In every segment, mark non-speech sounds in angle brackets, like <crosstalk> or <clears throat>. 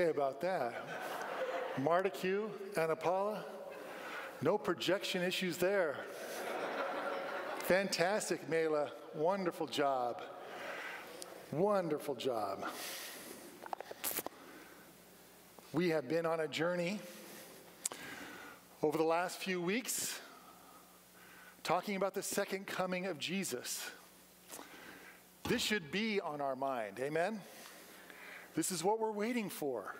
say about that? Marticue and Paula, no projection issues there. Fantastic, Mela. Wonderful job. Wonderful job. We have been on a journey over the last few weeks talking about the second coming of Jesus. This should be on our mind. Amen? This is what we're waiting for.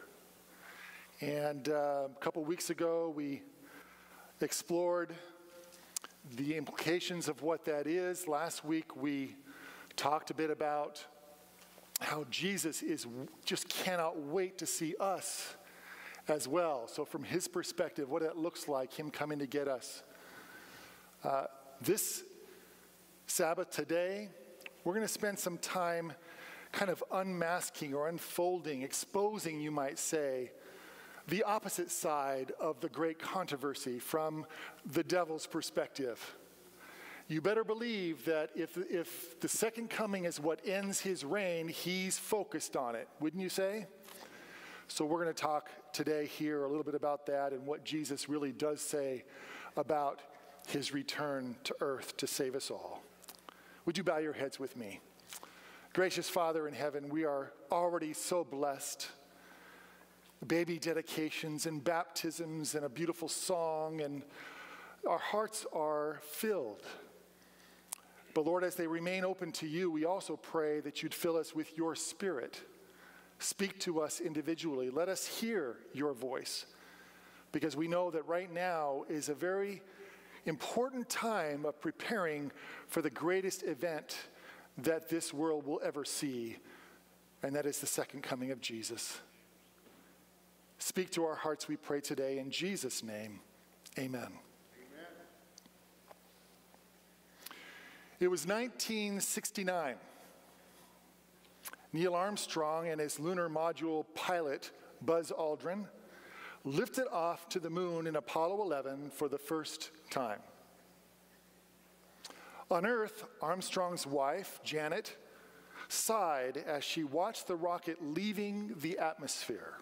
And uh, a couple weeks ago, we explored the implications of what that is. Last week, we talked a bit about how Jesus is just cannot wait to see us as well. So, from his perspective, what it looks like, him coming to get us. Uh, this Sabbath today, we're going to spend some time kind of unmasking or unfolding, exposing, you might say, the opposite side of the great controversy from the devil's perspective. You better believe that if, if the second coming is what ends his reign, he's focused on it, wouldn't you say? So, we're going to talk today here a little bit about that and what Jesus really does say about his return to earth to save us all. Would you bow your heads with me? Gracious Father in heaven, we are already so blessed. Baby dedications and baptisms and a beautiful song, and our hearts are filled. But Lord, as they remain open to you, we also pray that you'd fill us with your spirit Speak to us individually. Let us hear your voice because we know that right now is a very important time of preparing for the greatest event that this world will ever see, and that is the second coming of Jesus. Speak to our hearts, we pray today, in Jesus' name. Amen. Amen. It was 1969. Neil Armstrong and his lunar module pilot, Buzz Aldrin, lifted off to the moon in Apollo 11 for the first time. On Earth, Armstrong's wife, Janet, sighed as she watched the rocket leaving the atmosphere.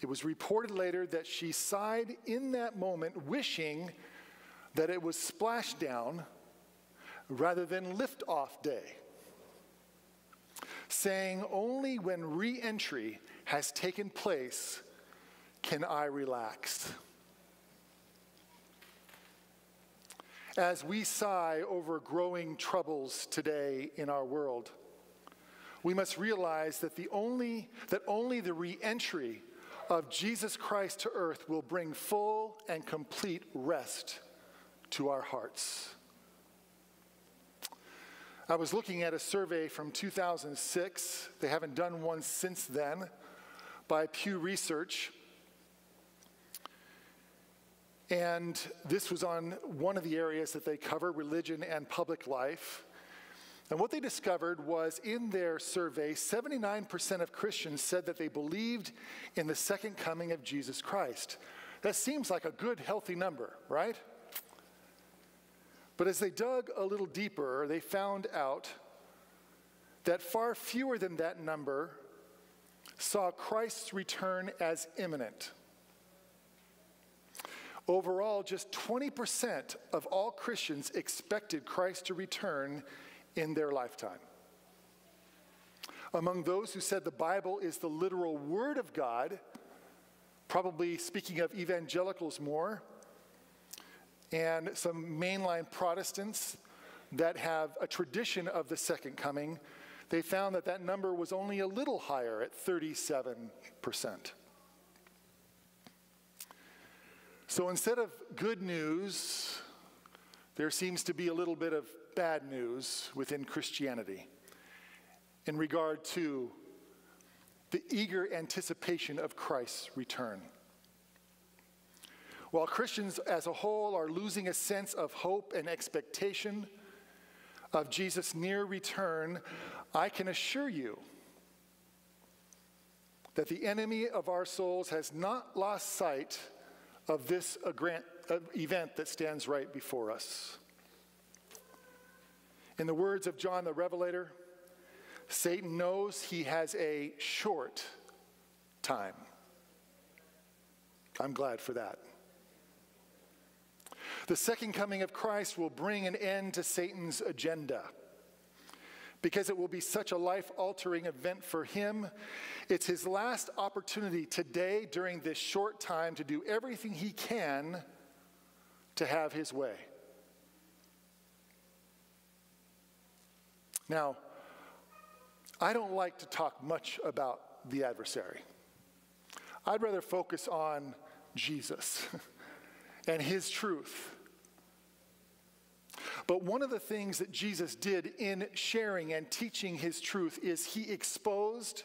It was reported later that she sighed in that moment, wishing that it was splashdown rather than liftoff day saying, Only when re entry has taken place can I relax. As we sigh over growing troubles today in our world, we must realize that, the only, that only the reentry of Jesus Christ to earth will bring full and complete rest to our hearts. I was looking at a survey from 2006. They haven't done one since then by Pew Research. And this was on one of the areas that they cover religion and public life. And what they discovered was in their survey, 79% of Christians said that they believed in the second coming of Jesus Christ. That seems like a good, healthy number, right? But as they dug a little deeper, they found out that far fewer than that number saw Christ's return as imminent. Overall, just 20% of all Christians expected Christ to return in their lifetime. Among those who said the Bible is the literal Word of God, probably speaking of evangelicals more, and some mainline Protestants that have a tradition of the second coming, they found that that number was only a little higher at 37%. So instead of good news, there seems to be a little bit of bad news within Christianity in regard to the eager anticipation of Christ's return. While Christians as a whole are losing a sense of hope and expectation of Jesus' near return, I can assure you that the enemy of our souls has not lost sight of this uh, uh, event that stands right before us. In the words of John the Revelator, Satan knows he has a short time. I'm glad for that. The second coming of Christ will bring an end to Satan's agenda. Because it will be such a life altering event for him, it's his last opportunity today during this short time to do everything he can to have his way. Now, I don't like to talk much about the adversary. I'd rather focus on Jesus <laughs> and his truth. But one of the things that Jesus did in sharing and teaching his truth is he exposed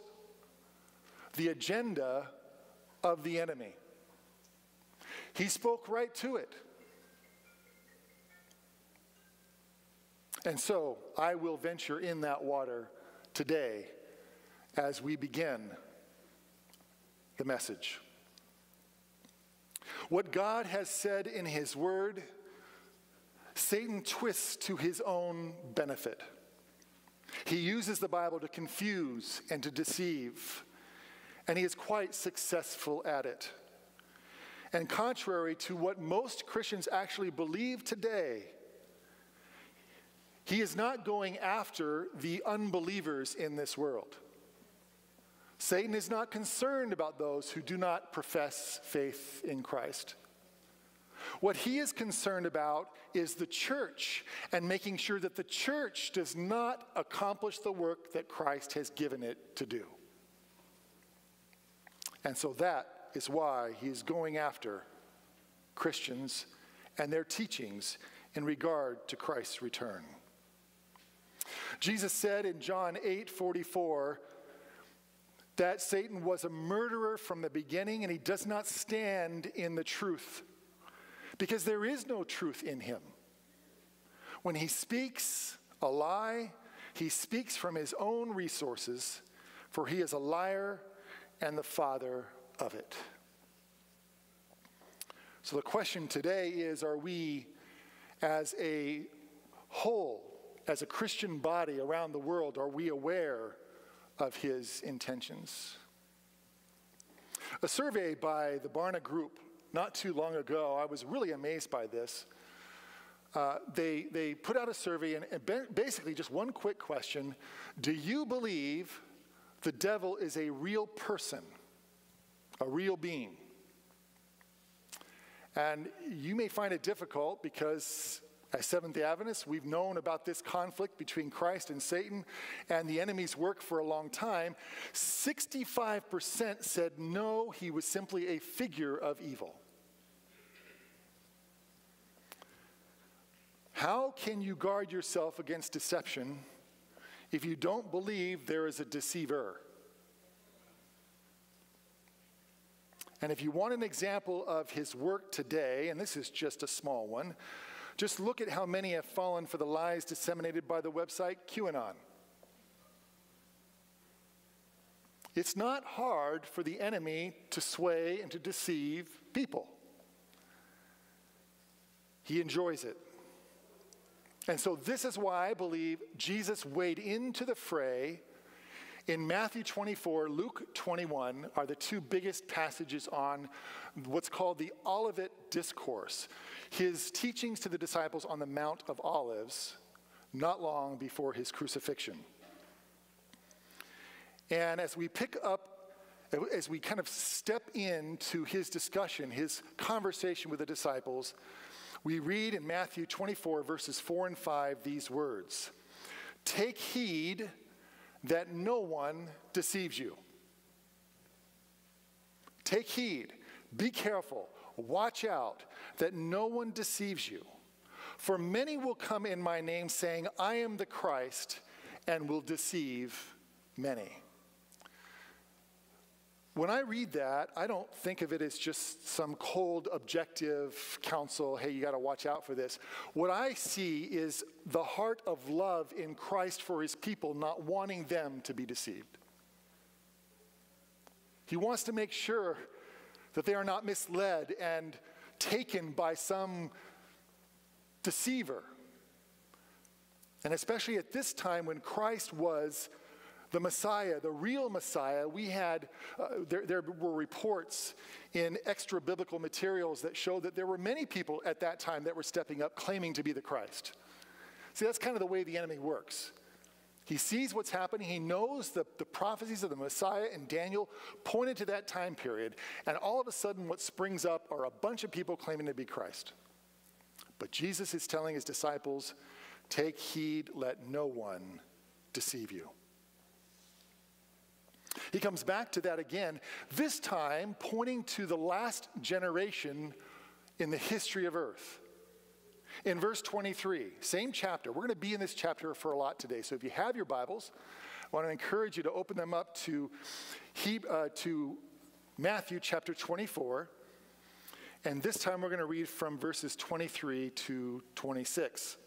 the agenda of the enemy. He spoke right to it. And so I will venture in that water today as we begin the message. What God has said in His Word, Satan twists to his own benefit. He uses the Bible to confuse and to deceive, and he is quite successful at it. And contrary to what most Christians actually believe today, he is not going after the unbelievers in this world. Satan is not concerned about those who do not profess faith in Christ. What he is concerned about is the church and making sure that the church does not accomplish the work that Christ has given it to do. And so that is why he is going after Christians and their teachings in regard to Christ's return. Jesus said in John 8 44 that Satan was a murderer from the beginning and he does not stand in the truth because there is no truth in him. When he speaks a lie, he speaks from his own resources, for he is a liar and the father of it. So the question today is are we, as a whole, as a Christian body around the world, are we aware of his intentions? A survey by the Barna Group not too long ago, I was really amazed by this. Uh, they, they put out a survey and, and basically just one quick question Do you believe the devil is a real person, a real being? And you may find it difficult because as Seventh Adventists, we've known about this conflict between Christ and Satan and the enemy's work for a long time. 65% said no, he was simply a figure of evil. How can you guard yourself against deception if you don't believe there is a deceiver? And if you want an example of his work today, and this is just a small one, just look at how many have fallen for the lies disseminated by the website QAnon. It's not hard for the enemy to sway and to deceive people. He enjoys it. And so, this is why I believe Jesus weighed into the fray. In Matthew 24, Luke 21 are the two biggest passages on what's called the Olivet Discourse his teachings to the disciples on the Mount of Olives not long before his crucifixion. And as we pick up, as we kind of step into his discussion, his conversation with the disciples, we read in Matthew 24, verses 4 and 5, these words Take heed that no one deceives you. Take heed, be careful, watch out that no one deceives you. For many will come in my name, saying, I am the Christ, and will deceive many. When I read that, I don't think of it as just some cold, objective counsel, hey, you got to watch out for this. What I see is the heart of love in Christ for his people, not wanting them to be deceived. He wants to make sure that they are not misled and taken by some deceiver. And especially at this time when Christ was the Messiah, the real Messiah, we had, uh, there, there were reports in extra biblical materials that showed that there were many people at that time that were stepping up claiming to be the Christ. See, that's kind of the way the enemy works. He sees what's happening. He knows the, the prophecies of the Messiah and Daniel pointed to that time period. And all of a sudden, what springs up are a bunch of people claiming to be Christ. But Jesus is telling his disciples, Take heed, let no one deceive you. He comes back to that again, this time pointing to the last generation in the history of earth. In verse 23, same chapter, we're going to be in this chapter for a lot today. So if you have your Bibles, I want to encourage you to open them up to, he, uh, to Matthew chapter 24. And this time we're going to read from verses 23 to 26.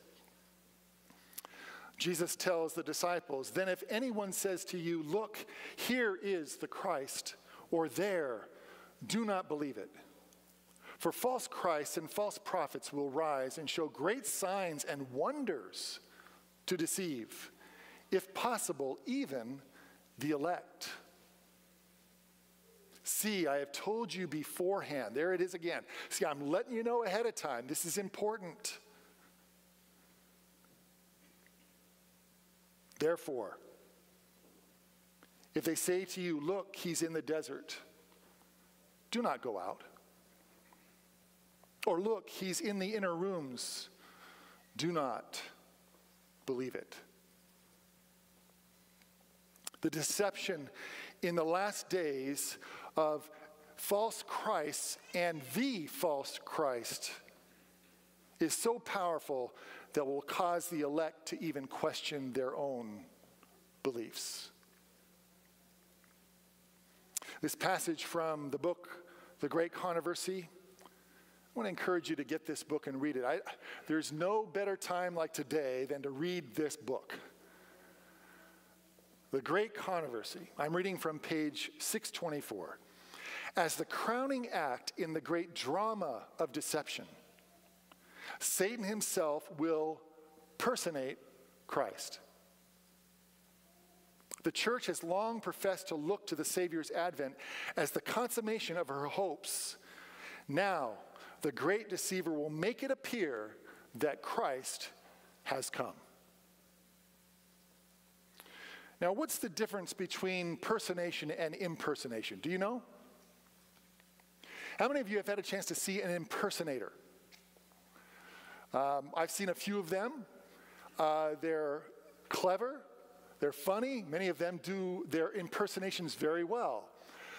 Jesus tells the disciples, Then if anyone says to you, Look, here is the Christ, or there, do not believe it. For false Christs and false prophets will rise and show great signs and wonders to deceive, if possible, even the elect. See, I have told you beforehand. There it is again. See, I'm letting you know ahead of time. This is important. Therefore, if they say to you, Look, he's in the desert, do not go out. Or look, he's in the inner rooms, do not believe it. The deception in the last days of false Christs and the false Christ is so powerful that will cause the elect to even question their own beliefs. This passage from the book, The Great Controversy, I want to encourage you to get this book and read it. I, there's no better time like today than to read this book. The Great Controversy. I'm reading from page 624. As the crowning act in the great drama of deception, Satan himself will personate Christ. The church has long professed to look to the Savior's advent as the consummation of her hopes. Now, the great deceiver will make it appear that Christ has come. Now, what's the difference between personation and impersonation? Do you know? How many of you have had a chance to see an impersonator? Um, I've seen a few of them. Uh, they're clever, they're funny. Many of them do their impersonations very well.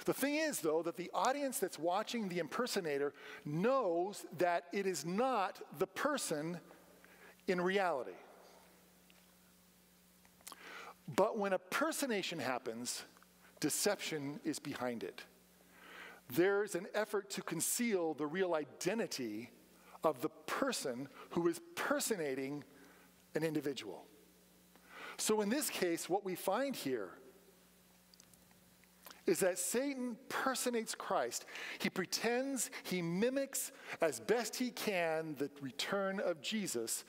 The thing is, though, that the audience that's watching the impersonator knows that it is not the person in reality. But when a personation happens, deception is behind it. There's an effort to conceal the real identity of the person who is personating an individual. So in this case, what we find here is that Satan personates Christ. He pretends, he mimics as best he can the return of Jesus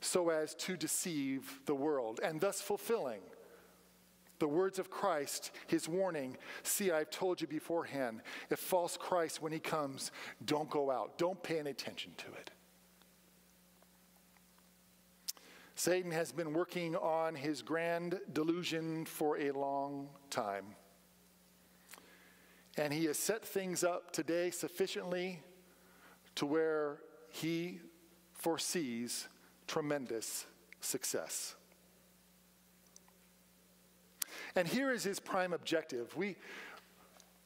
so as to deceive the world and thus fulfilling the words of Christ, his warning see, I've told you beforehand, if false Christ, when he comes, don't go out, don't pay any attention to it. Satan has been working on his grand delusion for a long time. And he has set things up today sufficiently to where he foresees tremendous success. And here is his prime objective. We,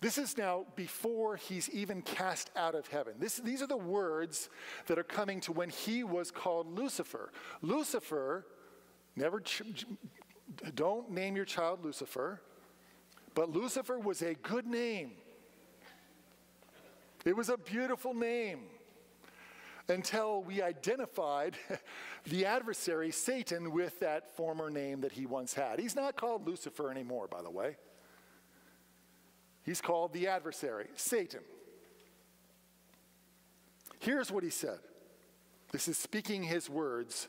this is now before he's even cast out of heaven. This, these are the words that are coming to when he was called Lucifer. Lucifer, never, ch- don't name your child Lucifer, but Lucifer was a good name. It was a beautiful name until we identified <laughs> the adversary, Satan, with that former name that he once had. He's not called Lucifer anymore, by the way. He's called the adversary, Satan. Here's what he said. This is speaking his words,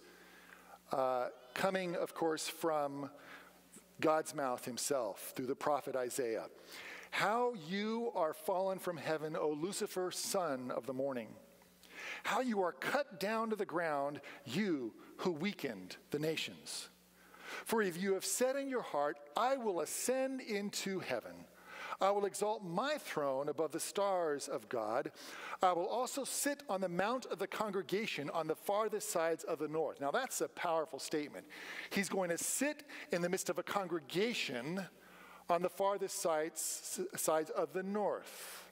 uh, coming, of course, from God's mouth himself through the prophet Isaiah. How you are fallen from heaven, O Lucifer, son of the morning. How you are cut down to the ground, you who weakened the nations. For if you have said in your heart, I will ascend into heaven, I will exalt my throne above the stars of God. I will also sit on the mount of the congregation on the farthest sides of the north. Now, that's a powerful statement. He's going to sit in the midst of a congregation on the farthest sides, sides of the north.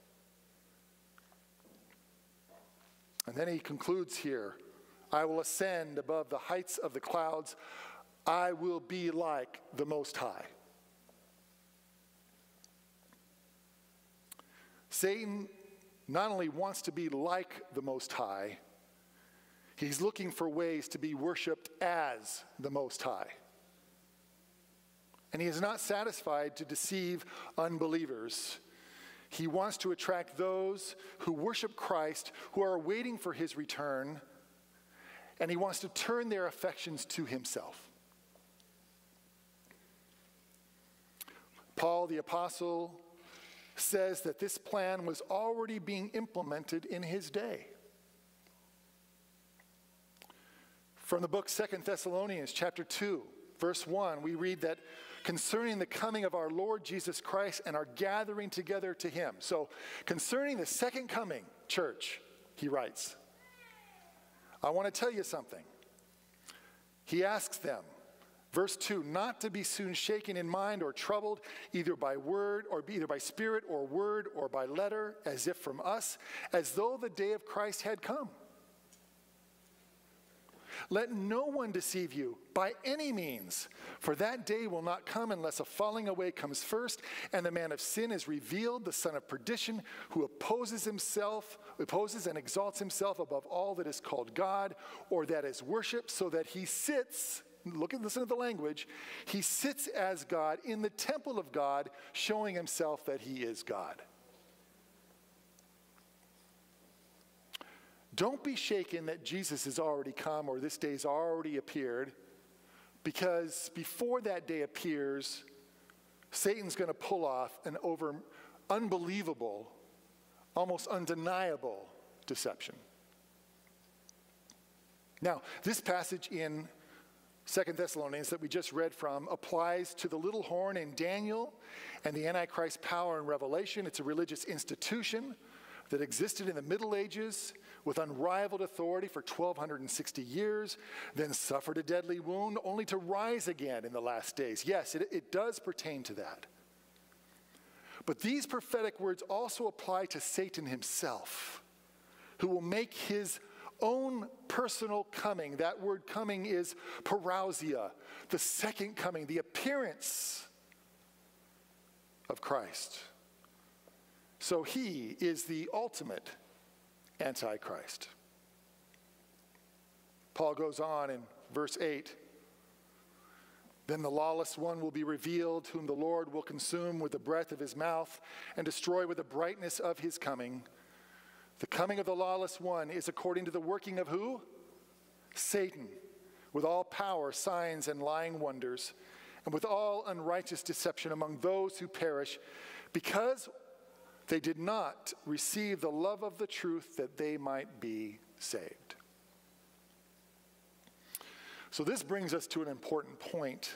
And then he concludes here I will ascend above the heights of the clouds. I will be like the Most High. Satan not only wants to be like the Most High, he's looking for ways to be worshiped as the Most High. And he is not satisfied to deceive unbelievers. He wants to attract those who worship Christ, who are waiting for his return, and he wants to turn their affections to himself. Paul the Apostle says that this plan was already being implemented in his day. From the book Second Thessalonians, chapter 2, verse 1, we read that concerning the coming of our Lord Jesus Christ and our gathering together to him. So, concerning the second coming, church, he writes, I want to tell you something. He asks them, Verse 2 not to be soon shaken in mind or troubled, either by word or either by spirit or word or by letter, as if from us, as though the day of Christ had come. Let no one deceive you by any means, for that day will not come unless a falling away comes first, and the man of sin is revealed, the son of perdition, who opposes himself, opposes and exalts himself above all that is called God or that is worshiped, so that he sits look and listen to the language. He sits as God in the temple of God, showing himself that he is God. Don't be shaken that Jesus has already come or this day's already appeared, because before that day appears, Satan's going to pull off an over unbelievable, almost undeniable deception. Now, this passage in Second Thessalonians that we just read from applies to the little horn in Daniel and the Antichrist power in Revelation. It's a religious institution that existed in the Middle Ages with unrivaled authority for 1,260 years, then suffered a deadly wound, only to rise again in the last days. Yes, it, it does pertain to that. But these prophetic words also apply to Satan himself, who will make his own personal coming. That word coming is parousia, the second coming, the appearance of Christ. So he is the ultimate Antichrist. Paul goes on in verse 8 Then the lawless one will be revealed, whom the Lord will consume with the breath of his mouth and destroy with the brightness of his coming. The coming of the lawless one is according to the working of who? Satan, with all power, signs, and lying wonders, and with all unrighteous deception among those who perish, because they did not receive the love of the truth that they might be saved. So, this brings us to an important point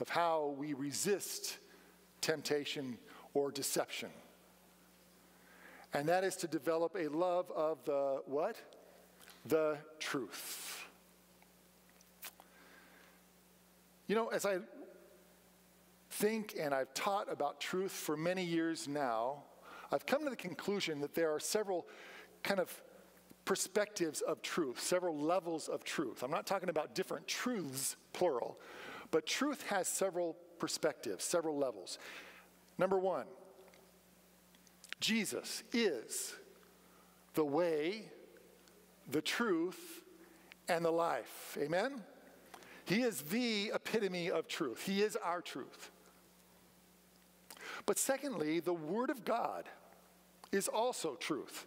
of how we resist temptation or deception and that is to develop a love of the what? The truth. You know, as I think and I've taught about truth for many years now, I've come to the conclusion that there are several kind of perspectives of truth, several levels of truth. I'm not talking about different truths, plural, but truth has several perspectives, several levels. Number one, Jesus is the way, the truth, and the life. Amen? He is the epitome of truth. He is our truth. But secondly, the Word of God is also truth.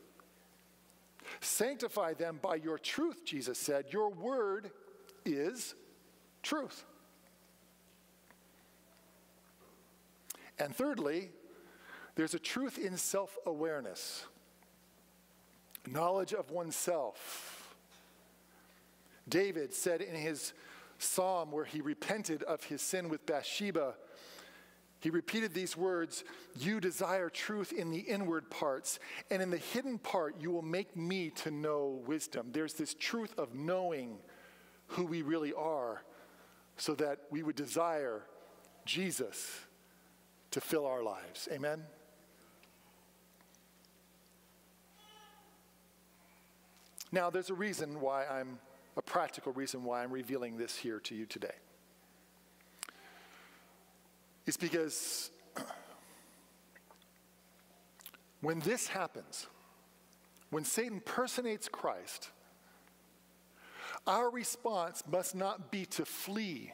Sanctify them by your truth, Jesus said. Your Word is truth. And thirdly, there's a truth in self awareness, knowledge of oneself. David said in his psalm where he repented of his sin with Bathsheba, he repeated these words You desire truth in the inward parts, and in the hidden part, you will make me to know wisdom. There's this truth of knowing who we really are so that we would desire Jesus to fill our lives. Amen? Now, there's a reason why I'm, a practical reason why I'm revealing this here to you today. It's because when this happens, when Satan personates Christ, our response must not be to flee.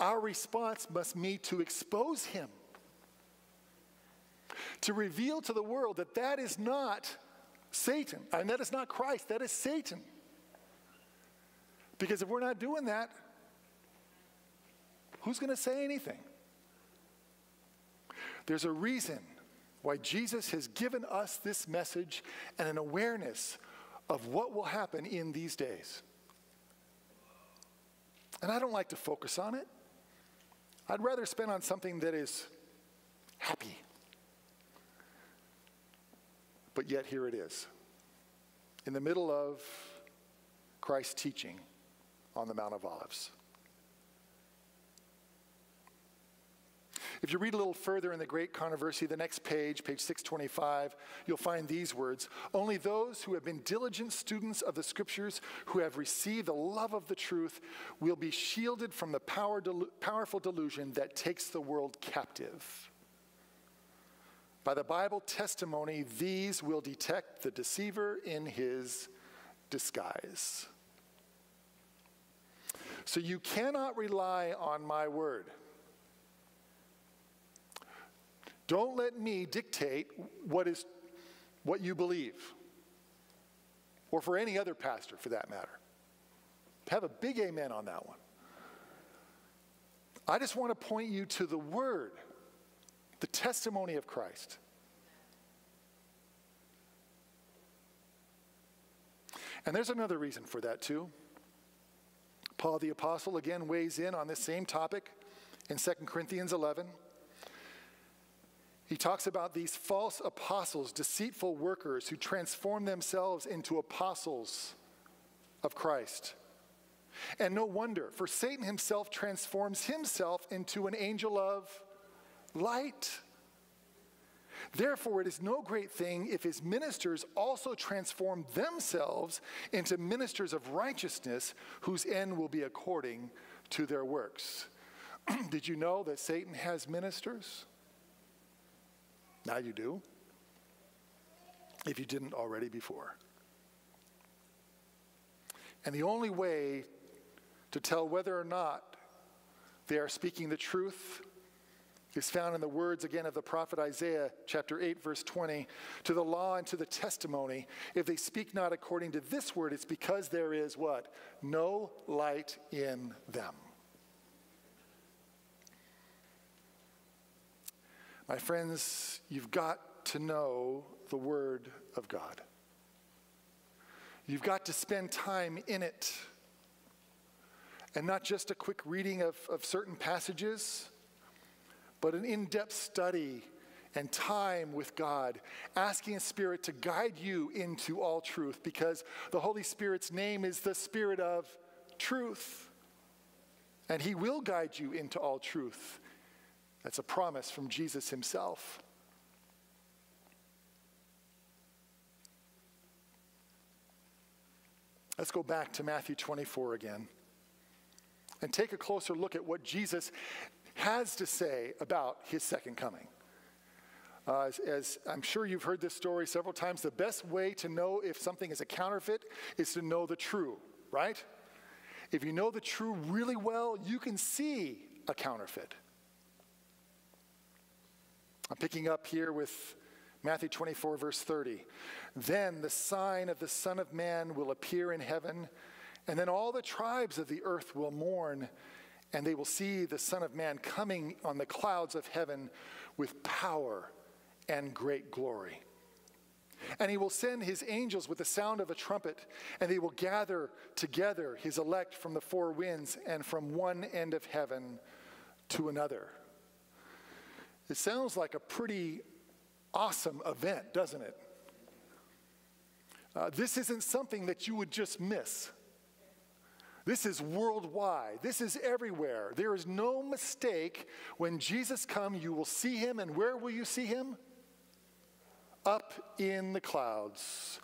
Our response must be to expose him, to reveal to the world that that is not Satan, and that is not Christ, that is Satan. Because if we're not doing that, who's going to say anything? There's a reason why Jesus has given us this message and an awareness of what will happen in these days. And I don't like to focus on it. I'd rather spend on something that is happy. But yet, here it is. In the middle of Christ's teaching on the Mount of Olives. If you read a little further in the Great Controversy, the next page, page 625, you'll find these words Only those who have been diligent students of the Scriptures, who have received the love of the truth, will be shielded from the power powerful delusion that takes the world captive. By the Bible testimony, these will detect the deceiver in his disguise. So you cannot rely on my word. Don't let me dictate what is what you believe. Or for any other pastor for that matter. Have a big amen on that one. I just want to point you to the word, the testimony of Christ. And there's another reason for that too. Paul the Apostle again weighs in on this same topic in 2 Corinthians 11. He talks about these false apostles, deceitful workers who transform themselves into apostles of Christ. And no wonder, for Satan himself transforms himself into an angel of light. Therefore, it is no great thing if his ministers also transform themselves into ministers of righteousness, whose end will be according to their works. <clears throat> Did you know that Satan has ministers? Now you do, if you didn't already before. And the only way to tell whether or not they are speaking the truth is found in the words again of the prophet Isaiah, chapter 8, verse 20 to the law and to the testimony. If they speak not according to this word, it's because there is what? No light in them. My friends, you've got to know the Word of God. You've got to spend time in it. And not just a quick reading of, of certain passages, but an in depth study and time with God, asking His Spirit to guide you into all truth because the Holy Spirit's name is the Spirit of truth. And He will guide you into all truth. That's a promise from Jesus himself. Let's go back to Matthew 24 again and take a closer look at what Jesus has to say about his second coming. Uh, as, as, I'm sure you've heard this story several times, the best way to know if something is a counterfeit is to know the true, right? If you know the true really well, you can see a counterfeit. I'm picking up here with Matthew 24, verse 30. Then the sign of the Son of Man will appear in heaven, and then all the tribes of the earth will mourn, and they will see the Son of Man coming on the clouds of heaven with power and great glory. And he will send his angels with the sound of a trumpet, and they will gather together his elect from the four winds and from one end of heaven to another. It sounds like a pretty awesome event, doesn't it? Uh, this isn't something that you would just miss. This is worldwide. This is everywhere. There is no mistake. When Jesus comes, you will see him, and where will you see him? Up in the clouds,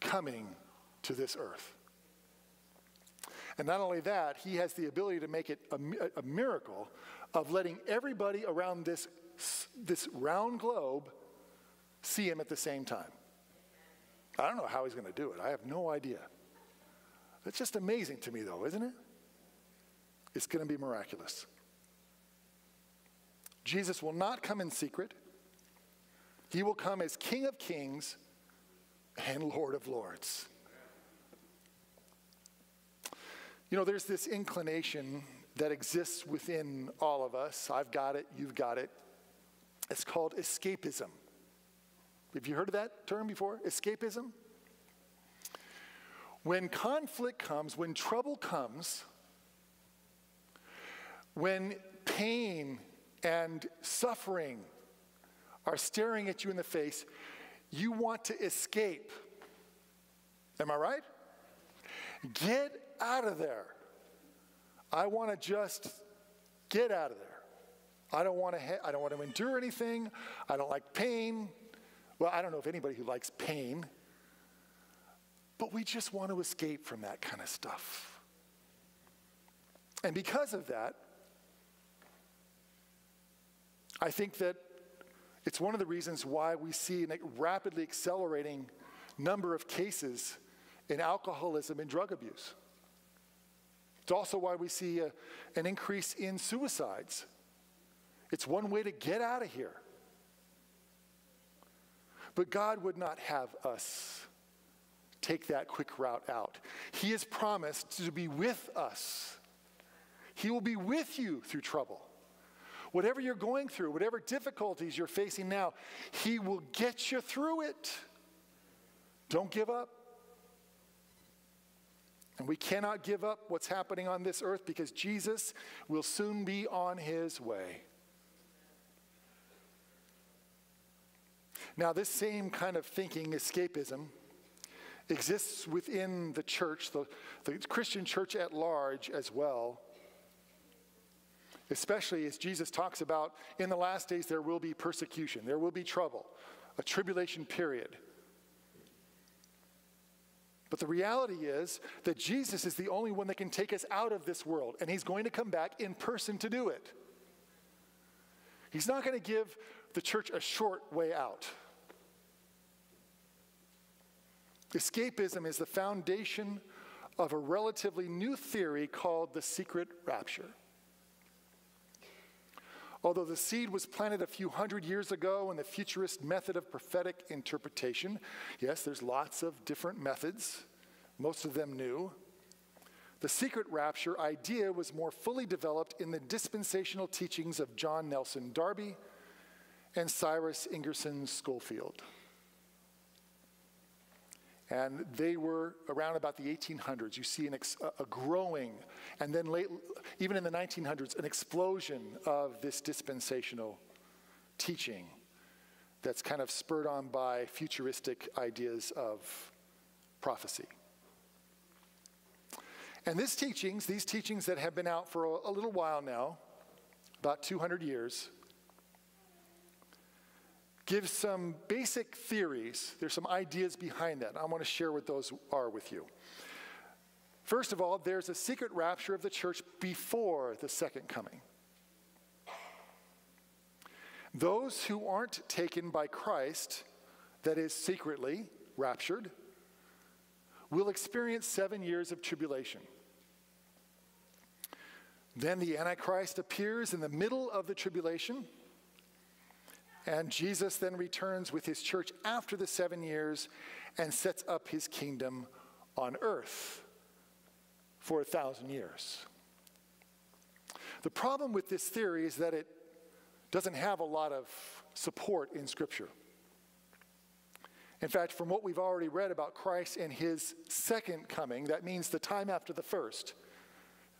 coming to this earth. And not only that, he has the ability to make it a, a miracle of letting everybody around this, this round globe see him at the same time. I don't know how he's going to do it. I have no idea. That's just amazing to me, though, isn't it? It's going to be miraculous. Jesus will not come in secret, he will come as King of Kings and Lord of Lords. You know, there's this inclination that exists within all of us. I've got it, you've got it. It's called escapism. Have you heard of that term before? Escapism? When conflict comes, when trouble comes, when pain and suffering are staring at you in the face, you want to escape. Am I right? Get out of there. I want to just get out of there. I don't want to ha- I don't want to endure anything. I don't like pain. Well, I don't know if anybody who likes pain. But we just want to escape from that kind of stuff. And because of that, I think that it's one of the reasons why we see a rapidly accelerating number of cases in alcoholism and drug abuse. It's also why we see a, an increase in suicides. It's one way to get out of here. But God would not have us take that quick route out. He has promised to be with us. He will be with you through trouble. Whatever you're going through, whatever difficulties you're facing now, He will get you through it. Don't give up. And we cannot give up what's happening on this earth because Jesus will soon be on His way. Now, this same kind of thinking, escapism, exists within the church, the, the Christian church at large as well. Especially as Jesus talks about in the last days, there will be persecution, there will be trouble, a tribulation period. But the reality is that Jesus is the only one that can take us out of this world, and he's going to come back in person to do it. He's not going to give the church a short way out. Escapism is the foundation of a relatively new theory called the secret rapture. Although the seed was planted a few hundred years ago in the futurist method of prophetic interpretation, yes, there's lots of different methods, most of them new. The secret rapture idea was more fully developed in the dispensational teachings of John Nelson Darby and Cyrus Ingerson Scofield. And they were around about the 1800s. You see a growing, and then late, even in the 1900s, an explosion of this dispensational teaching that's kind of spurred on by futuristic ideas of prophecy. And these teachings, these teachings that have been out for a, a little while now, about 200 years, gives some basic theories. There's some ideas behind that. I want to share what those are with you. First of all, there's a secret rapture of the church before the second coming. Those who aren't taken by Christ, that is, secretly raptured, will experience seven years of tribulation. Then the Antichrist appears in the middle of the tribulation and Jesus then returns with his church after the seven years and sets up his kingdom on earth for a thousand years. The problem with this theory is that it doesn't have a lot of support in Scripture. In fact, from what we've already read about Christ and his second coming, that means the time after the first.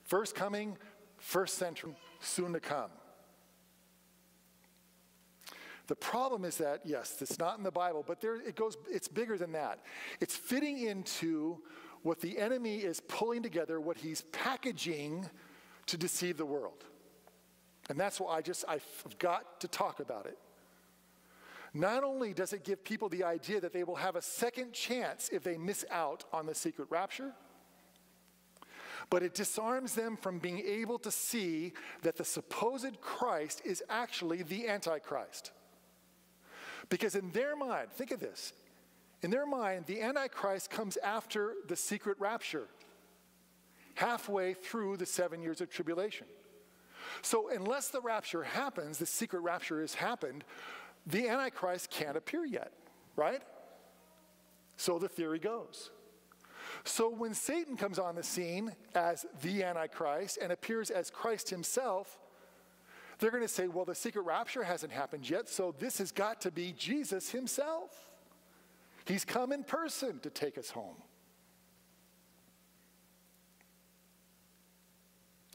First coming, first century, soon to come. The problem is that, yes, it's not in the Bible, but there it goes, it's bigger than that. It's fitting into what the enemy is pulling together, what he's packaging to deceive the world. And that's why I just, I've got to talk about it. Not only does it give people the idea that they will have a second chance if they miss out on the secret rapture, but it disarms them from being able to see that the supposed Christ is actually the Antichrist. Because in their mind, think of this in their mind, the Antichrist comes after the secret rapture, halfway through the seven years of tribulation. So, unless the rapture happens, the secret rapture has happened, the Antichrist can't appear yet, right? So the theory goes. So when Satan comes on the scene as the Antichrist and appears as Christ himself, they're going to say, well, the secret rapture hasn't happened yet, so this has got to be Jesus himself. He's come in person to take us home.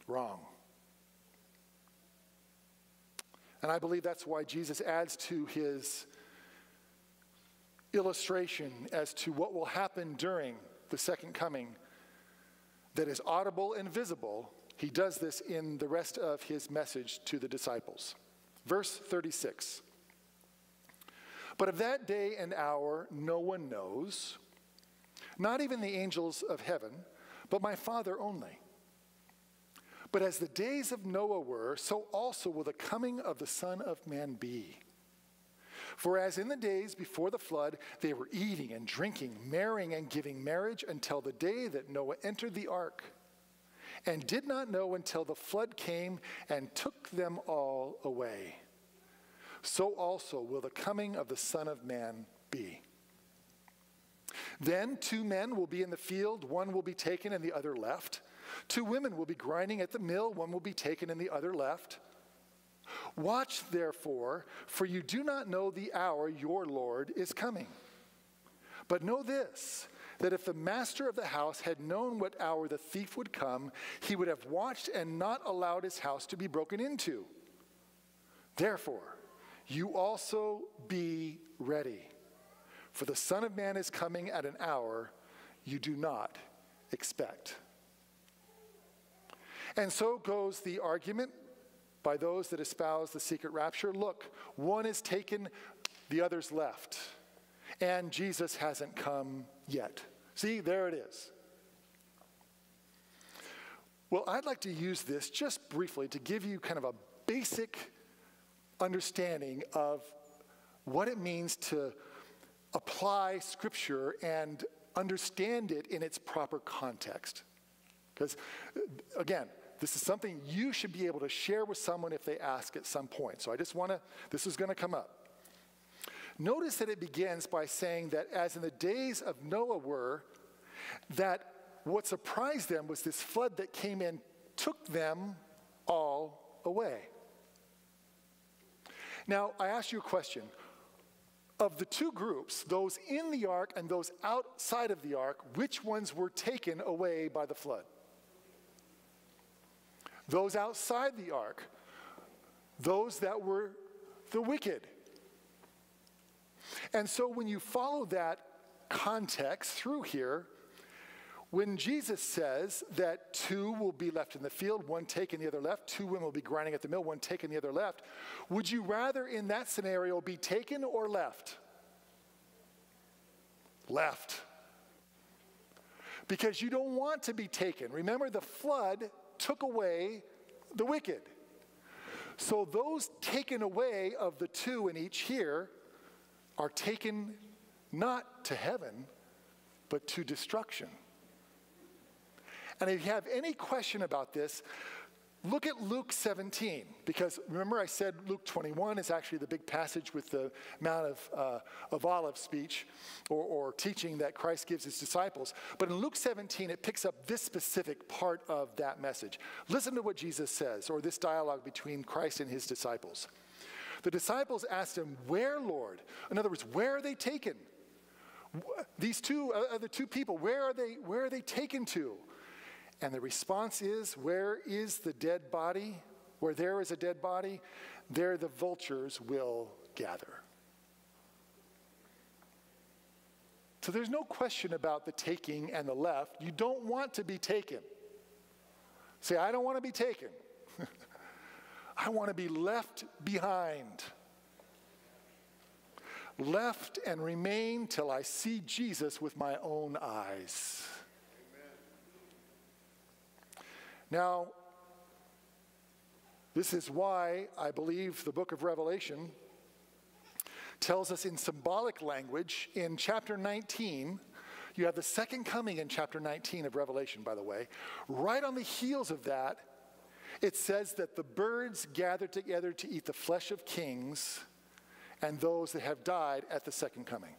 Wrong. And I believe that's why Jesus adds to his illustration as to what will happen during the second coming that is audible and visible. He does this in the rest of his message to the disciples. Verse 36 But of that day and hour no one knows, not even the angels of heaven, but my Father only. But as the days of Noah were, so also will the coming of the Son of Man be. For as in the days before the flood, they were eating and drinking, marrying and giving marriage until the day that Noah entered the ark, and did not know until the flood came and took them all away. So also will the coming of the Son of Man be. Then two men will be in the field, one will be taken and the other left. Two women will be grinding at the mill, one will be taken and the other left. Watch therefore, for you do not know the hour your Lord is coming. But know this that if the master of the house had known what hour the thief would come, he would have watched and not allowed his house to be broken into. Therefore, you also be ready, for the Son of Man is coming at an hour you do not expect. And so goes the argument by those that espouse the secret rapture. Look, one is taken, the other's left. And Jesus hasn't come yet. See, there it is. Well, I'd like to use this just briefly to give you kind of a basic understanding of what it means to apply Scripture and understand it in its proper context. Because, again, this is something you should be able to share with someone if they ask at some point. So I just want to, this is going to come up. Notice that it begins by saying that as in the days of Noah were, that what surprised them was this flood that came in, took them all away. Now, I ask you a question. Of the two groups, those in the ark and those outside of the ark, which ones were taken away by the flood? those outside the ark, those that were the wicked. And so when you follow that context through here, when Jesus says that two will be left in the field, one taken, the other left, two women will be grinding at the mill, one taken, the other left, would you rather in that scenario be taken or left? Left. Because you don't want to be taken. Remember, the flood took away the wicked. So those taken away of the two in each here are taken not to heaven, but to destruction. And if you have any question about this, Look at Luke 17, because remember I said Luke 21 is actually the big passage with the Mount of, uh, of Olive speech or, or teaching that Christ gives his disciples. But in Luke 17, it picks up this specific part of that message. Listen to what Jesus says, or this dialogue between Christ and his disciples. The disciples asked him, Where, Lord? In other words, where are they taken? These two, uh, the two people, where are they, where are they taken to? And the response is, Where is the dead body? Where there is a dead body, there the vultures will gather. So there's no question about the taking and the left. You don't want to be taken. Say, I don't want to be taken. <laughs> I want to be left behind. Left and remain till I see Jesus with my own eyes. Now, this is why I believe the book of Revelation tells us in symbolic language in chapter 19. You have the second coming in chapter 19 of Revelation, by the way. Right on the heels of that, it says that the birds gather together to eat the flesh of kings and those that have died at the second coming.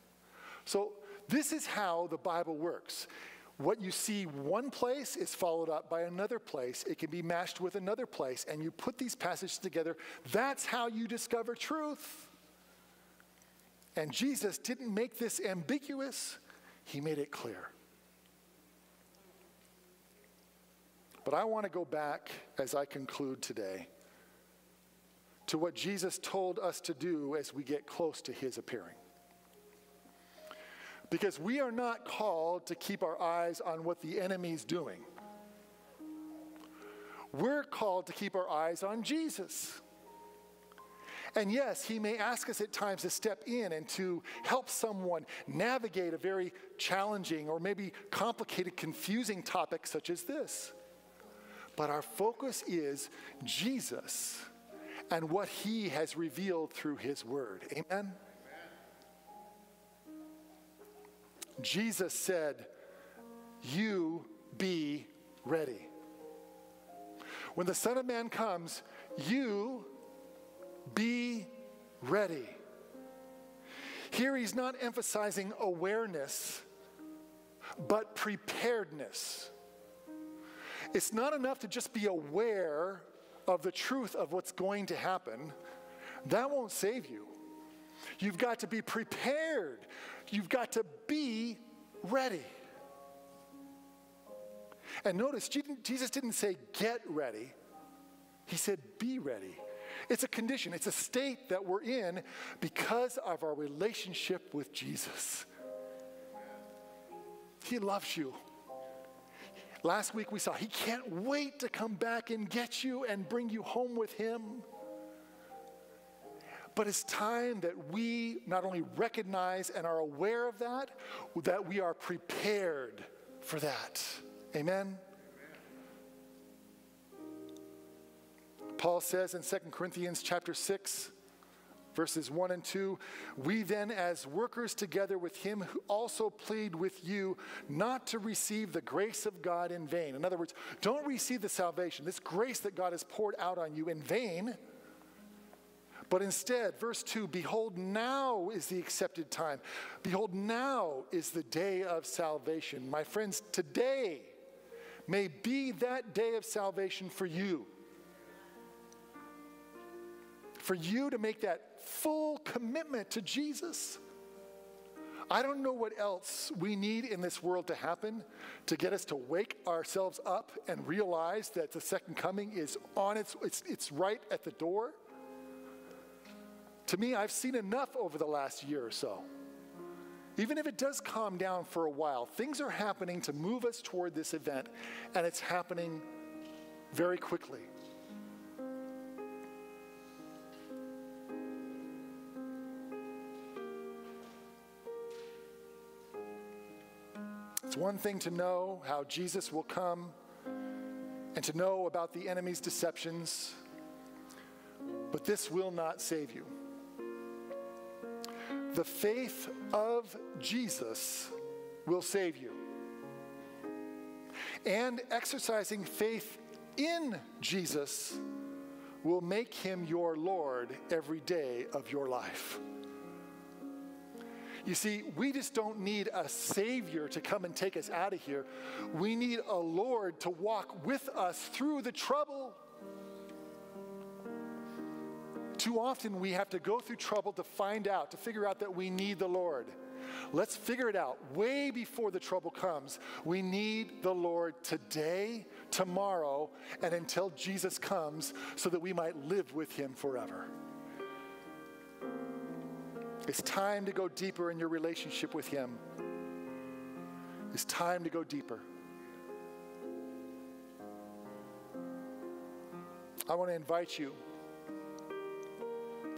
So, this is how the Bible works. What you see one place is followed up by another place. It can be matched with another place, and you put these passages together. That's how you discover truth. And Jesus didn't make this ambiguous, He made it clear. But I want to go back as I conclude today to what Jesus told us to do as we get close to His appearing. Because we are not called to keep our eyes on what the enemy's doing. We're called to keep our eyes on Jesus. And yes, he may ask us at times to step in and to help someone navigate a very challenging or maybe complicated, confusing topic such as this. But our focus is Jesus and what he has revealed through his word. Amen? Jesus said, You be ready. When the Son of Man comes, you be ready. Here he's not emphasizing awareness, but preparedness. It's not enough to just be aware of the truth of what's going to happen. That won't save you. You've got to be prepared. You've got to be ready. And notice, Jesus didn't say, get ready. He said, be ready. It's a condition, it's a state that we're in because of our relationship with Jesus. He loves you. Last week we saw he can't wait to come back and get you and bring you home with him. But it's time that we not only recognize and are aware of that, that we are prepared for that. Amen? Paul says in 2 Corinthians chapter 6, verses 1 and 2 We then, as workers together with him, who also plead with you not to receive the grace of God in vain. In other words, don't receive the salvation, this grace that God has poured out on you in vain. But instead, verse 2 Behold, now is the accepted time. Behold, now is the day of salvation. My friends, today may be that day of salvation for you for you to make that full commitment to Jesus. I don't know what else we need in this world to happen to get us to wake ourselves up and realize that the second coming is on its, it's, it's right at the door. To me, I've seen enough over the last year or so. Even if it does calm down for a while, things are happening to move us toward this event, and it's happening very quickly. One thing to know how Jesus will come and to know about the enemy's deceptions, but this will not save you. The faith of Jesus will save you. And exercising faith in Jesus will make him your Lord every day of your life. You see, we just don't need a Savior to come and take us out of here. We need a Lord to walk with us through the trouble. Too often we have to go through trouble to find out, to figure out that we need the Lord. Let's figure it out way before the trouble comes. We need the Lord today, tomorrow, and until Jesus comes so that we might live with him forever. It's time to go deeper in your relationship with him. It's time to go deeper. I want to invite you.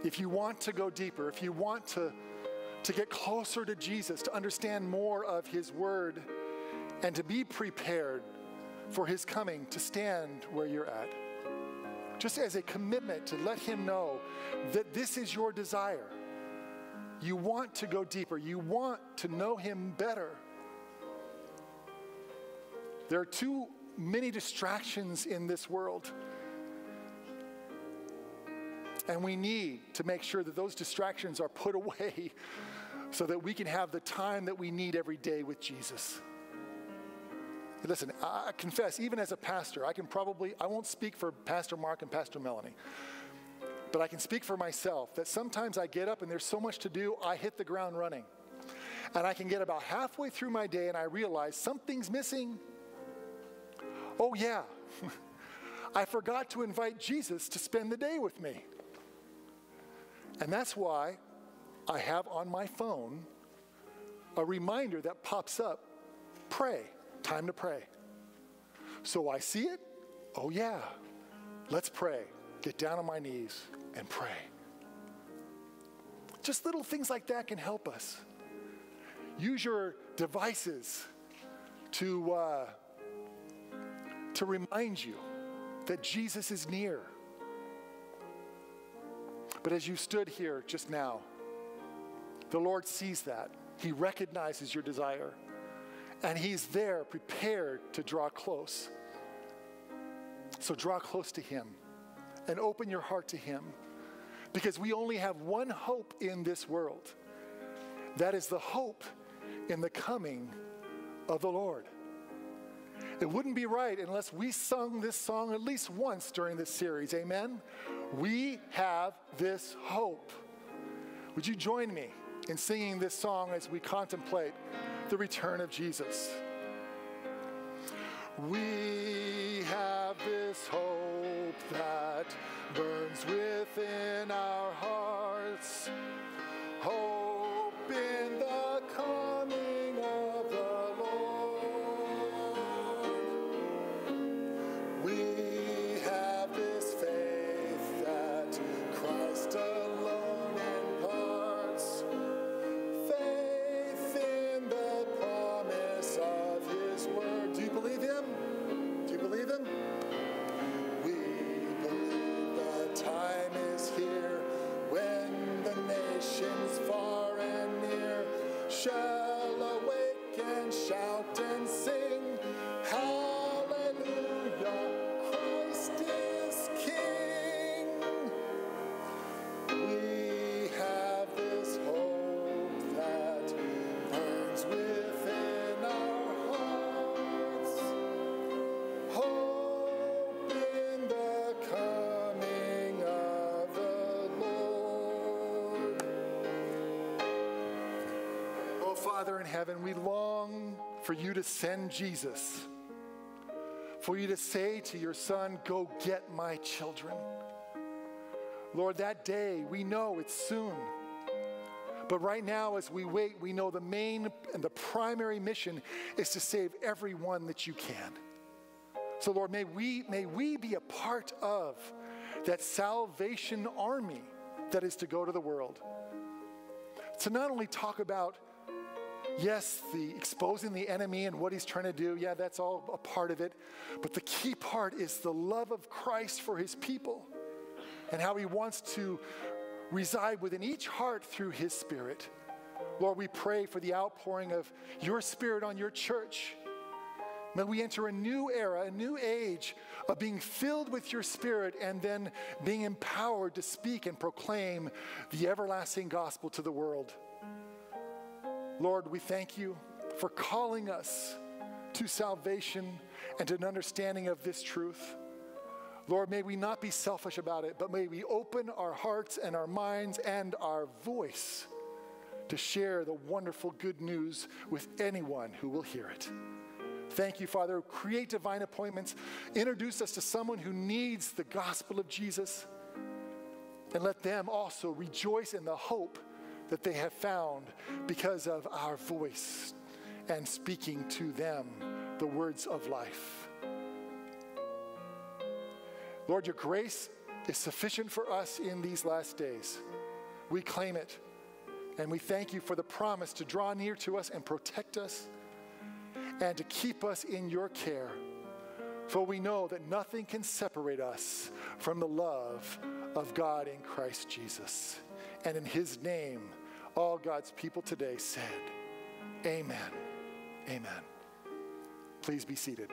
If you want to go deeper, if you want to to get closer to Jesus, to understand more of His Word, and to be prepared for His coming, to stand where you're at. Just as a commitment to let Him know that this is your desire. You want to go deeper, you want to know Him better. There are too many distractions in this world. And we need to make sure that those distractions are put <laughs> away so that we can have the time that we need every day with Jesus. Listen, I confess, even as a pastor, I can probably, I won't speak for Pastor Mark and Pastor Melanie, but I can speak for myself that sometimes I get up and there's so much to do, I hit the ground running. And I can get about halfway through my day and I realize something's missing. Oh, yeah, <laughs> I forgot to invite Jesus to spend the day with me. And that's why I have on my phone a reminder that pops up pray, time to pray. So I see it. Oh, yeah, let's pray. Get down on my knees and pray. Just little things like that can help us. Use your devices to, uh, to remind you that Jesus is near. But as you stood here just now, the Lord sees that. He recognizes your desire. And He's there prepared to draw close. So draw close to Him and open your heart to Him because we only have one hope in this world. That is the hope in the coming of the Lord. It wouldn't be right unless we sung this song at least once during this series. Amen? We have this hope. Would you join me? in singing this song as we contemplate the return of Jesus. We have this hope that burns within our hearts. In heaven, we long for you to send Jesus, for you to say to your Son, Go get my children. Lord, that day, we know it's soon. But right now, as we wait, we know the main and the primary mission is to save everyone that you can. So, Lord, may we, may we be a part of that salvation army that is to go to the world. To not only talk about, yes, the exposing the enemy and what he's trying to do, yeah, that's all a part of it. But the key part is the love of Christ for his people and how he wants to reside within each heart through his spirit. Lord, we pray for the outpouring of your spirit on your church May we enter a new era, a new age of being filled with your Spirit and then being empowered to speak and proclaim the everlasting gospel to the world. Lord, we thank you for calling us to salvation and an understanding of this truth. Lord, may we not be selfish about it, but may we open our hearts and our minds and our voice to share the wonderful good news with anyone who will hear it. Thank you, Father. Create divine appointments. Introduce us to someone who needs the gospel of Jesus. And let them also rejoice in the hope that they have found because of our voice and speaking to them the words of life. Lord, your grace is sufficient for us in these last days. We claim it. And we thank you for the promise to draw near to us and protect us and to keep us in your care. For we know that nothing can separate us from the love of God in Christ Jesus. And in his name, all God's people today said, Amen. Amen. Please be seated.